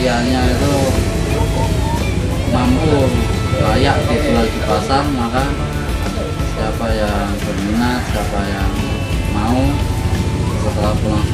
Karyanya itu mampu layak dijual di pasar maka siapa yang berminat siapa yang mau setelah pulang